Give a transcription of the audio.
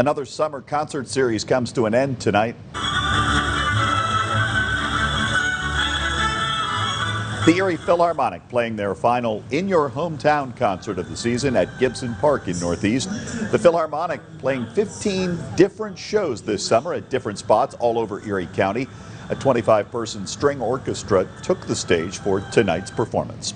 Another summer concert series comes to an end tonight. The Erie Philharmonic playing their final In Your Hometown concert of the season at Gibson Park in Northeast. The Philharmonic playing 15 different shows this summer at different spots all over Erie County. A 25 person string orchestra took the stage for tonight's performance.